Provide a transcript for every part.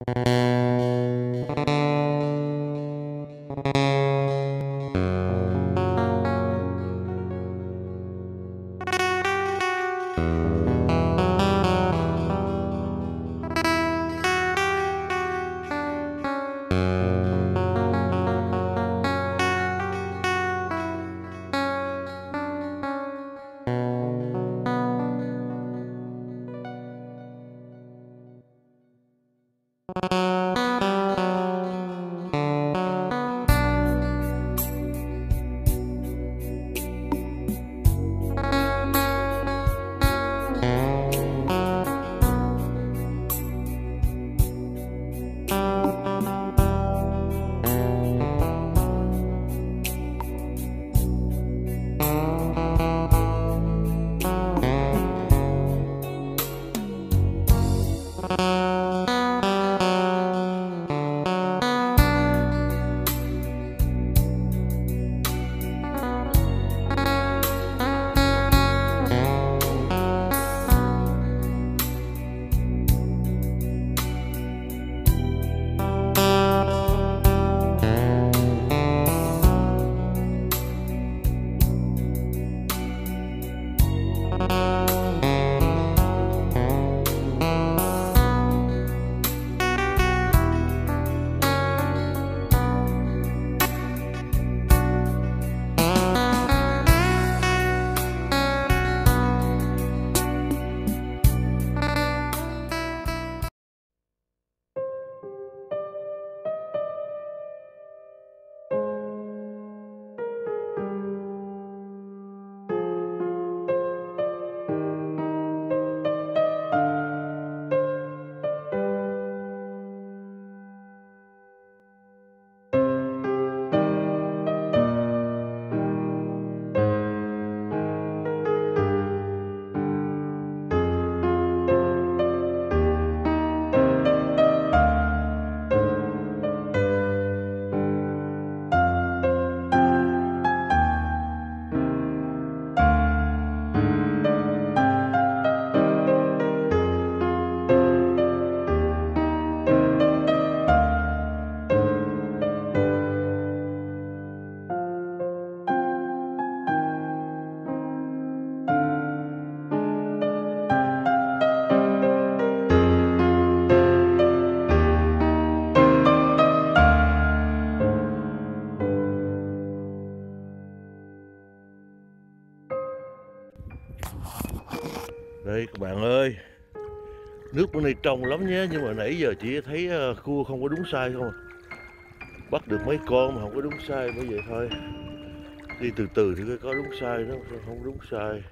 đây này trồng lắm nhé, nhưng mà nãy giờ chỉ thấy ờ, cua không có đúng sai không à. bắt được mấy con mà không có đúng sai bởi vậy thôi. Đi từ từ thì có đúng sai nó không đúng sai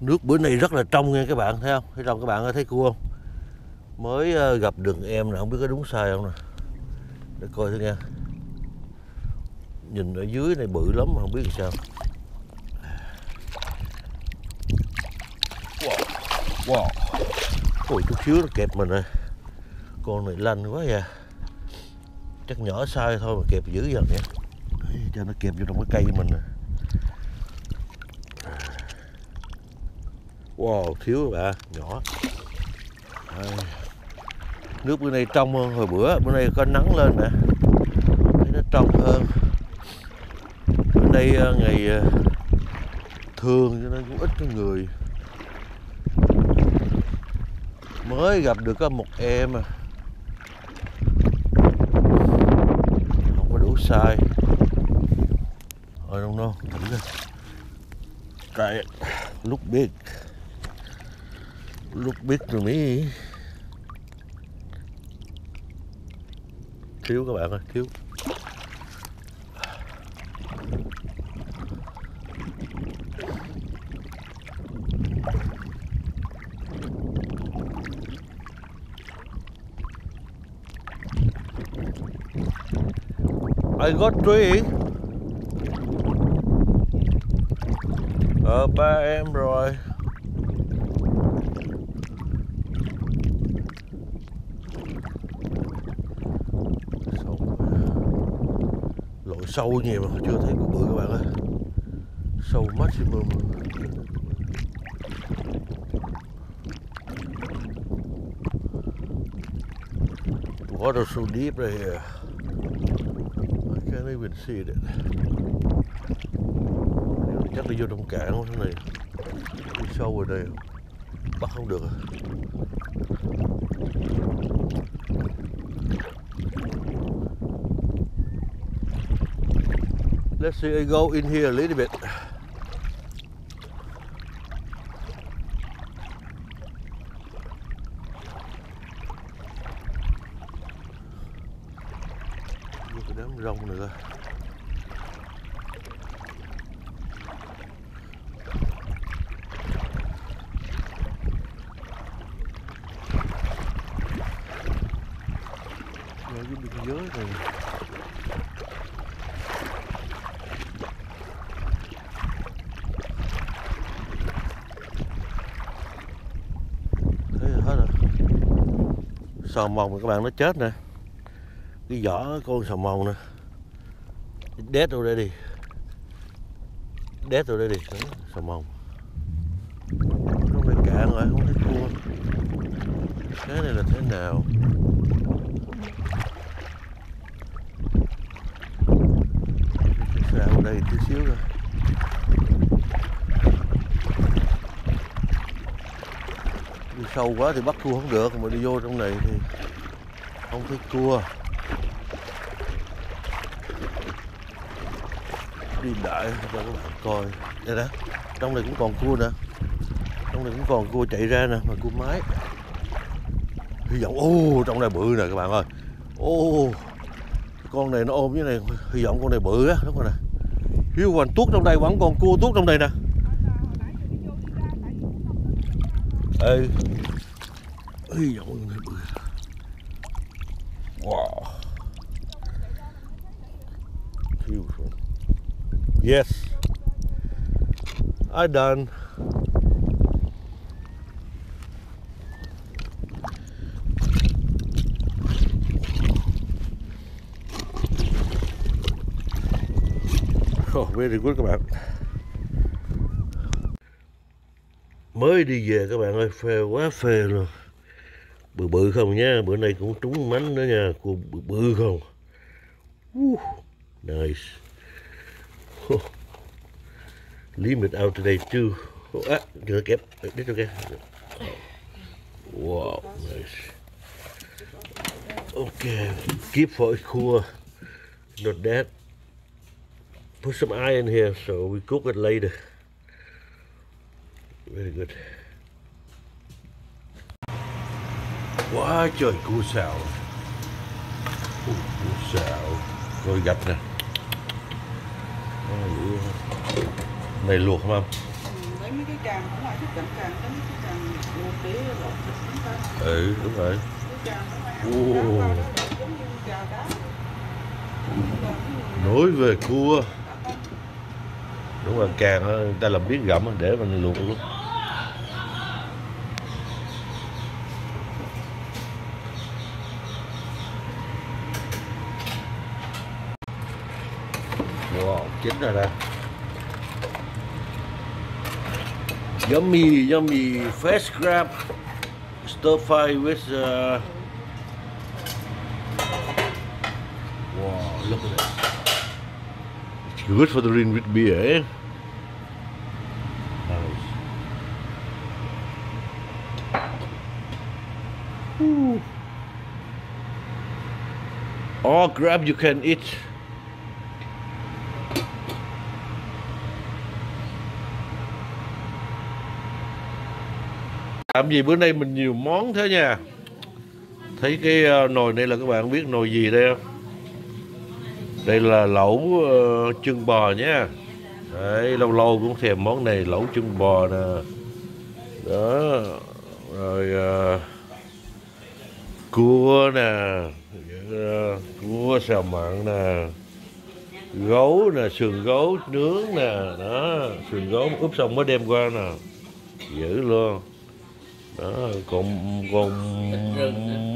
nước bữa nay rất là trong nha các bạn, thấy không? Thấy trong các bạn thấy cua không? Mới ờ, gặp được em là không biết có đúng sai không nè. Để coi thử nha. Nhìn ở dưới này bự lắm mà không biết làm sao. Wow wow. Ôi, chút xíu nó kẹp mình rồi. Con này lanh quá vậy. Chắc nhỏ sai thôi mà kẹp dữ dần vậy. Cho nó kẹp vô trong cái cây của mình nè. Wow, thiếu bà, nhỏ. À, Nước bữa nay trong hơn hồi bữa, bữa nay có nắng lên nè Thấy nó trong hơn. Bữa nay ờ, ngày ờ, thường cho nên cũng ít cái người. Mới gặp được có một em à. Không có đủ sai I don't know, thử ra Try it, look big lúc biết rồi mới thiếu các bạn ơi thiếu I got three. Ờ ba em rồi Sâu Lội sâu nhiều mà chưa thấy con bự các bạn ơi. Sâu maximum. Water so deep right here. I can't even see it? Chắc đi vô trong cạn không thế này. Đi sâu rồi đây. Bắt không được. Let's see I go in here a little bit. Vô cái đám rong nữa Ngay cái biên giới này Thấy rồi hết rồi Sò mồng các bạn nó chết nè. Cái vỏ con sò mồng nè. Đét tôi đây đi, đét Dead đây Đó, Sò mồng Trong này cạn rồi không thấy cua Cái này là thế nào? Sao đây tí xíu rồi đi sâu quá thì bắt cua không được mà đi vô trong này thì không thấy cua. Đi đại cho các bạn coi. Đây đó trong này cũng còn cua nè. Trong này cũng còn cua chạy ra nè, mà cua mái. Hy vọng ô, trong này bự nè các bạn ơi. Ô, con này nó ôm như này, hy vọng con này bự á, đúng rồi nè? Hiếu hoành tuốt trong đây vẫn còn cua tuốt trong đây nè. Ê. Hy vọng con này bự. Wow. Beautiful. Yes. I done. Oh, very good các bạn. Mới đi về các bạn ơi, phê quá phê luôn Bự bự không nha, bữa nay cũng trúng mánh nữa nha Cô bự bự không. Woo, Nice. Oh. limit out today too. Oh, À, đừng kẹp, cho kẹt Wow, nice. Okay, keep for a cua Not that. Put some iron here so we cook it later. Very good. Quá trời cua xào. Cua, cua xào. Rồi gạch nè. Này luộc không? lấy mấy cái càng ở ngoài thích cạnh càng lấy mấy cái càng luộc để lột thịt chúng ta Ừ, đúng rồi. Nói về cua. Đúng rồi, càng người ta làm biến gặm để mình luộc luôn. Chín. Yummy, yummy fresh crab stir fry with uh, Wow, look at that. It's good for the drink with beer, eh? Nice. Ooh. All crab you can eat. Làm gì bữa nay mình nhiều món thế nha. Thấy cái ờ, nồi này là các bạn biết nồi gì đây không? Đây là lẩu ờ, chân bò nhé Đấy, lâu lâu cũng thèm món này lẩu chân bò nè. Đó Rồi uh, Cua nè uh, Cua xào mặn nè gấu nè sườn gấu nướng nè. Đó sườn gấu úp xong mới đem qua nè. Dữ luôn đó còn còn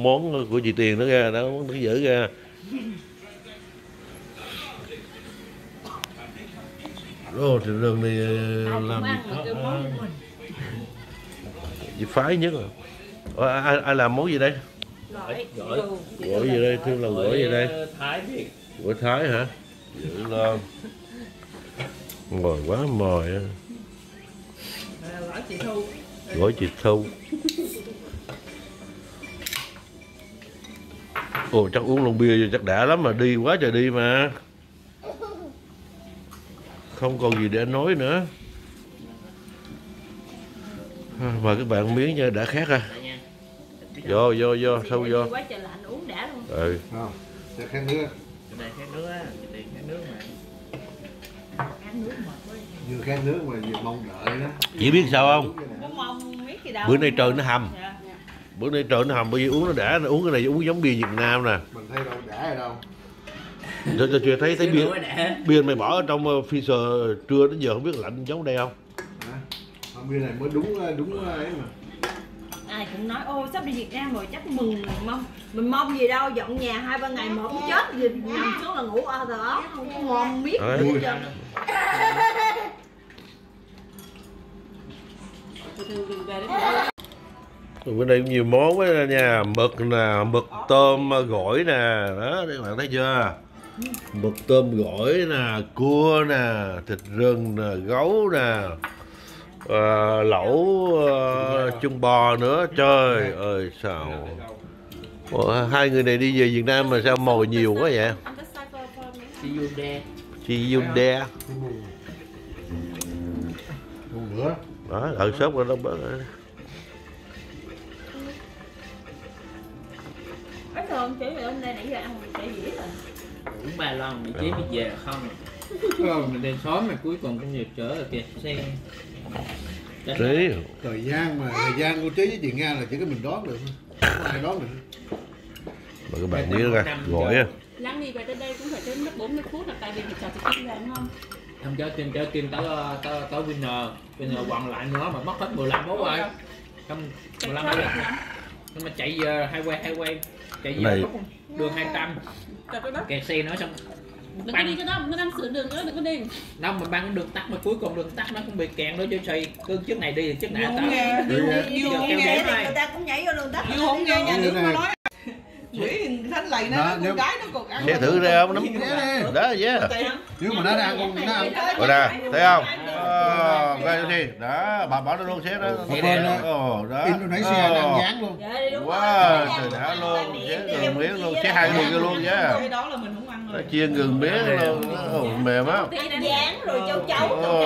món của chị tiền nữa ra đó món nó dữ ra. Ồ, thì rừng này ờ, làm gì có gì phái nhất rồi Ủa, ai, ai làm món gì đây? Gỏi. gỏi. Gì đây? Thương làm gỏi gì đây? Thái gỏi thái hả? Dữ luôn ngồi quá mồi á. À, Gỏi chị Thu. Gỏi chị thu. Ồ chắc uống lon bia chắc đã lắm mà đi quá trời đi mà. Không còn gì để nói nữa. À, mời các bạn miếng nha đã khát à. Nha. vô vô vô sâu vô. quá trời lạnh uống đã luôn. Ừ. Không sẽ Cái này khát nước cái khát mà. vừa khăn nước mà vừa mong đợi đó. Chỉ biết sao không có mong biết gì đâu bữa nay trời nó hầm. Dạ. bữa nay trời nó hầm bởi vì uống nó đã uống cái này uống giống bia Việt Nam nè. Mình thấy đâu đã ở đâu. Tôi, tôi chưa thấy thấy bia bia mày bỏ ở trong uh, freezer trưa đến giờ không biết lạnh giống đây không? Không, bia này mới đúng đúng ấy mà. Ai cũng nói ô sắp đi Việt Nam rồi chắc mừng mong mình mong gì đâu dọn nhà hai ba ngày mà không chết gì nằm xuống là ngủ ở đó. Không có ngon miết gì hết trơn. Từ từ từ về đấy. Rồi bữa đây cũng nhiều món quá nha. Mực nè mực tôm gỏi nè. Đó các bạn thấy chưa? Mực tôm gỏi nè cua nè thịt rừng nè gấu nè à, lẩu à, chung bò nữa. Trời ơi sao Ủa, hai người này đi về Việt Nam mà sao mồi nhiều quá vậy? Chị Yunde Chị Yunde phơ mấy cái đó ở shop rồi đó bớt rồi. Nói thường chỉ hôm nay nãy giờ ăn chả dĩ rồi Uống ba lon bị chế bị về không. Rồi mình đến xóm mà cuối cùng công việc trở là kẹt xe. Chắc là- Trí. Thời gian mà thời gian của trí với chị nga là chỉ có mình đón được thôi không ai đón được. Mà các bạn biết ra gỏi á. Láng đi về tới đây cũng phải đến mất 40 phút là tại vì mình chờ trực tiếp là ngon Không cho kim cho kim tới tới tới winner. Winner quằn lại nữa mà mất hết 15 phút rồi. Không 15 phút. Nhưng mà chạy giờ hai quay hai quay chạy giờ đường 200 Chặt cái đất. kẹt xe nữa xong đừng có đi cái đó nó đang sửa đường đó đừng có đi đâu mà băng đường tắt mà cuối cùng đường tắt nó cũng bị kẹt đó cho xây cứ trước này đi thì trước này Không tới nghe. Không không nghe. người ta cũng nhảy vô luôn đó Yêu không nghe nhà nước nói. Nghĩ thánh lầy nó Đó, nói nếu- con gái nó còn ăn. Để thử ra không? Đi. đó yeah nếu mà nó đang con nó ăn Rồi nè, thấy không? Ờ, coi đi, đó, bà bảo nó luôn xếp đó. Một bên đó. Ồ, đó. Indonesia ăn dán luôn Dạ đi đúng Wow, rồi. trời đã luôn, miệng, gần miếng luôn, ra hai vô luôn. Cái đó là mình không Nó chiên gần miếng luôn, Ồ, mềm á. Dán rồi châu chấu nó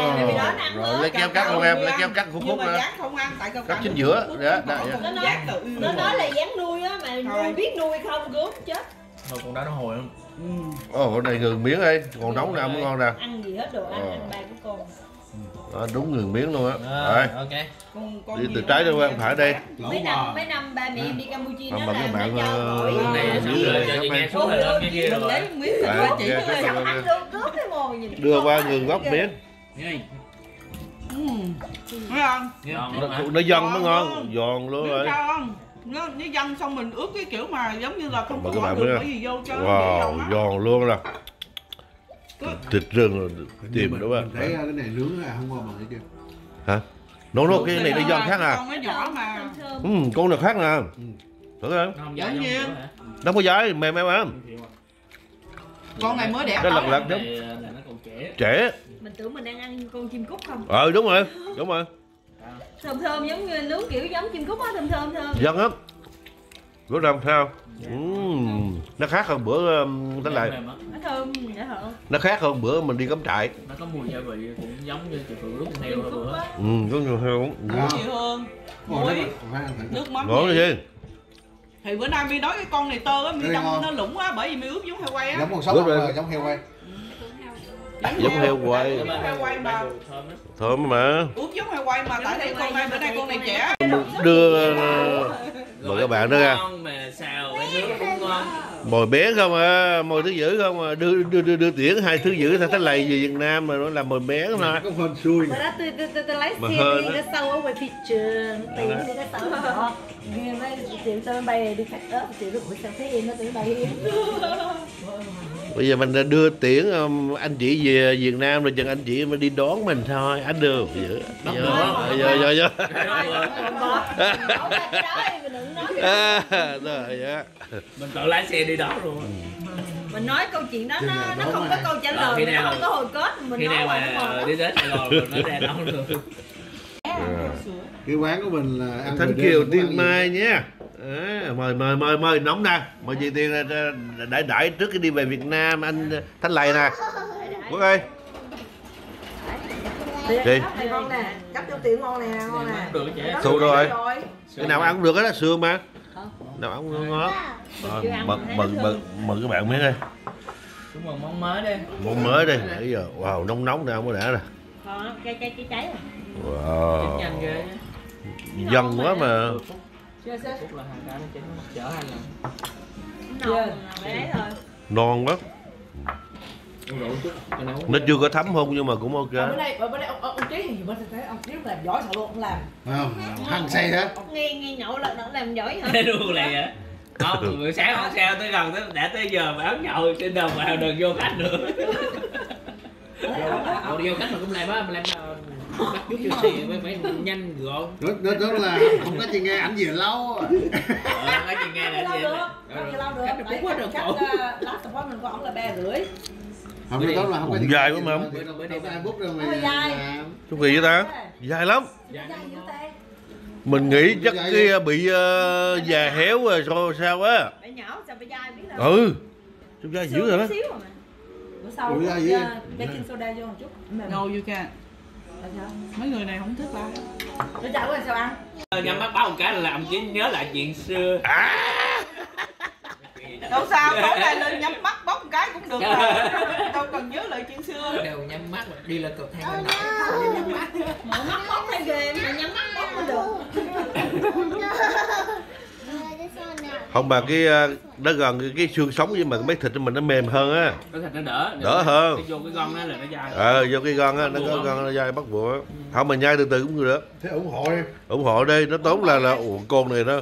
ăn rồi lấy kéo cắt luôn em, lấy kéo cắt khúc khúc nữa. dán không ăn tại cao Cắt chính giữa, đó, đó, Không Nó nói- nó là dán nuôi á mà nuôi biết nuôi không gớm chết. Thôi con đó nó hồi không? Ồ, này gần miếng đi, còn nóng nè, mới ngon nè. ăn gì hết đồ ăn Ờ. ăn ba của con Đó, đúng gần miếng luôn á. Rồi, ok. Con- con đi từ trái nó ra qua phải đây. mấy năm mấy năm ba mẹ em đi Campuchia Mà nó làm bạn, nó cho ờ, Cái này Ờ, xong dưới rồi cho các chị bạn. nghe xuống rồi lên cái kia Mình rồi. lấy miếng Ờ, qua cái cái nhìn Đưa qua gần góc miếng. Ừ. Nó, nó giòn mới ngon, giòn luôn rồi. sao không? Nó, nó dăm xong mình ướp cái kiểu mà giống như là không có bỏ đường bỏ gì vô cho nó Wow, giòn luôn nè. Thịt rừng rồi, tìm mà đúng không? mình thấy cái này nướng là không ngon bằng cái kia Hả? Nó nó cái này nó giòn khác à? Nó Ừ, con này khác nè. Thử coi. Nó không Giống như-? Nó có dai, mềm mềm á. Con này mới đẻ Cái lật lật nó trẻ. trẻ. mình tưởng mình đang ăn con chim cút không Ờ đúng rồi, đúng rồi. thơm thơm giống như nướng kiểu giống chim cút á thơm thơm thơm Giòn lắm. Bữa năm sao? Ừm, nó khác hơn bữa um, thế lại. Nó thơm dễ hở Nó khác hơn bữa mình đi cắm trại. Nó có mùi gia vị cũng giống như từ từ lúc heo rồi bữa. Ừ, có nhiều heo cũng. Đó. Nhiều hơn. Ồ, Muối, nước mắm Ngon gì. Thì bữa nay mi nói cái con này tơ á, mi ngon. nó lủng quá bởi vì mi ướp giống heo quay á. giống con mà giống heo quay Giống heo quay. Thơm mà. Ướp giống heo quay mà tại đây con này bữa nay con này trẻ. Đưa bạn đó ra. Ngon mà xào cái nước cũng ngon. mồi bé không à mồi thứ dữ không à. Đưa đưa đưa, đưa tiễn hai thứ dữ thay thái lầy về việt nam mà nó làm mồi bé không à. Có hên xui đó Mà xe hơn nó sâu ở ngoài thị trường tiền nó đó. Nó chịu tôi bay đi khách chịu nó ủa sao thế em nó tự bay bây giờ mình đã đưa tiễn um, anh chị về việt nam rồi chừng anh chị mới đi đón mình thôi anh được dữ Dạ, được. dạ dạ dạ mình nói À, rồi dạ. Mình tự lái xe đi đó luôn. Mình nói câu chuyện đó nó nó không có câu trả Ờ, lời nó không có hồi kết mình khi nói nào mà nó đi đến Sài Gòn mình mới ra đó luôn cái quán của mình là ăn Thanh về Kiều Tiên. Mai nha à, mời mời mời mời nóng nè. Mời chị ra- đãi đãi trước khi đi về Việt Nam anh Thanh Lầy nè. Quốc ơi. Đi. Này ngon nè. Cắp cho tiền ngon nè ngon nè. Được trẻ Thu rồi. cái nào ăn cũng được á xương mà. Nào ăn cũng ngon. Rồi, chưa ăn mời các bạn miếng đi. Chúng mừng món mới đi. Món mới đi. Nãy giờ wow nóng nóng nè không có đã nè. Còn cái cái cái cháy rồi wow. Dân quá mà là nó chở ngon đấy rồi. Non quá nó chưa có thấm hôn nhưng mà cũng Ở ok bên đây, ở bên đây ông, ông, Trí thì bên thấy ông Trí làm giỏi sao luôn ông làm. Phải không hăng say hết nghe nghe nhậu là nó làm giỏi hả? Luôn này á. Không buổi sáng không sao tới gần tới đã tới giờ mà ấn nhậu trên đầu vào đừng vô khách nữa Ủa, đi vô khách mà cũng làm á mà làm ờ, bắt chút cho xì phải phải nhanh gọn nó nó đó là không có chị nghe ảnh gì lâu ờ cái gì nghe là gì được, đó lâu được. cũng quá rồi khách, khổ uh, last appointment của ông là ba rưỡi. không có đó là không có chị dài quá mà. có làm. chút kỳ với ta? Dài. Lắm. Mình nghĩ chắc kia bị uh, già héo rồi sao sao á? Dai ừ. Chúng ta dữ rồi đó. xíu mà. Bữa sau Ủa, dài dữ. baking soda vô một chút. No you sao? Mấy người này không thích ba. Nó chạy quá sao ăn? nhắm mắt báo một cái là làm chứ nhớ lại chuyện xưa. Đâu sao tối nay lên nhắm mắt bóc một cái cũng được mà. Đâu cần nhớ lại chuyện xưa. Đều nhắm mắt đi lên cầu thang lên mở mắt bóc thấy ghê mà nhắm mắt bóc mới được không mà cái ờ, nó gần cái, cái xương sống nhưng mà cái mấy thịt của mình nó mềm hơn á. Nó đỡ Đỡ hơn. Cái vô cái gông đó là nó dài ờ vô cái gân á nó có gân nó dai bắt buộc không mình nhai từ từ cũng được. Thế ủng hộ đi. Ủng hộ đây nó tốn là là ủa, con này nó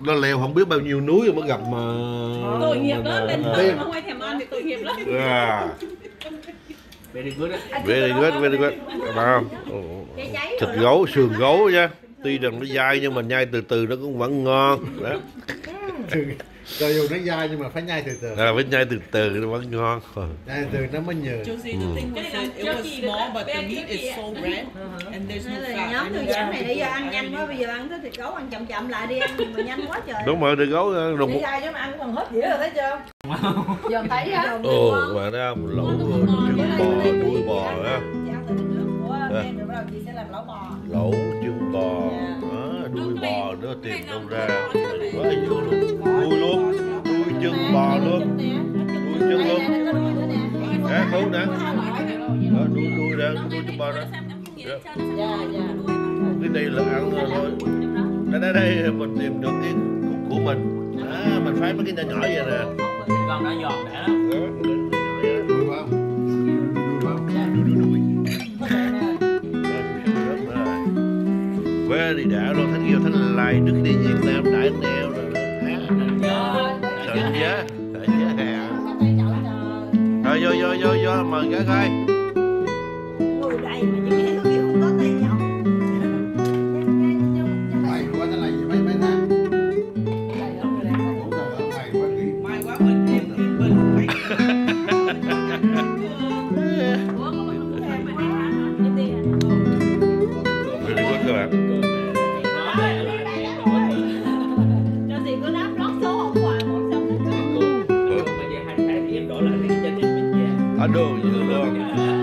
nó leo không biết bao nhiêu núi rồi mới gặp mà Tội nghiệp đó, mà- lên mà- thơm mà không ai thèm ăn thì tội nghiệp lắm. À, very good đó very good very good. Thịt gấu sườn gấu nha tuy rằng nó dai nhưng mà nhai từ từ nó cũng vẫn ngon. Đó. Cho dù nó dai nhưng mà phải nhai từ từ. À, với nhai từ từ nó vẫn ngon. Nhai từ từ nó mới nhừ. Fat nhóm it. giãn này bây giờ ăn nhanh quá bây giờ ăn tới thịt gấu ăn chậm chậm lại đi ăn mà nhanh quá trời. Đúng rồi thịt gấu đồng Đi một dài chứ mà ăn cũng còn hết dĩa rồi thấy chưa? Giờ thấy á. ồ mà không lẩu trứng bò đuôi bò á lẩu bò. lẩu trứng bò. Dạ. đó, đuôi bò nữa tìm đâu ra. quá nhiều luôn. Đuôi luôn. đuôi chân bò luôn. đuôi chân luôn. á thú nè. Đó, đuôi đuôi ra đuôi chân bò đó. Dạ. dạ. cái đây là ăn thôi thôi. Đây đây đây. mình tìm được cái của, của mình. À, mình phải mấy cái nhỏ nhỏ vậy nè. Gông đã giòn đã. Lắm thì đã rồi thánh yêu thánh lại trước khi đi Việt Nam đã anh em rồi sợ nhớ sợ nhớ hè. Thôi vô vô vô vô, mời các coi. Cho gì có đáp lót số hôm qua một xong mà về hai tháng thì em đổ lại cái chân em bên về ở đâu dữ luôn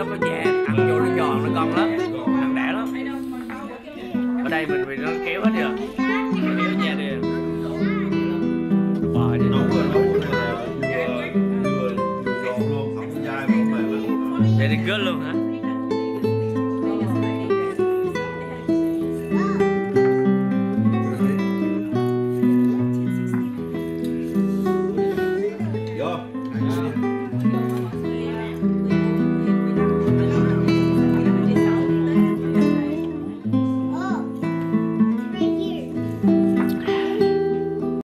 nó có nhẹ ăn vô nó giòn, nó ngon lắm. Ăn đẻ lắm. Ở đây mình vì nó kéo hết rồi. Kéo nhà đi. Nấu rồi nấu rồi vừa vừa giòn luôn không dai mà không mềm vậy thì kết luôn hả?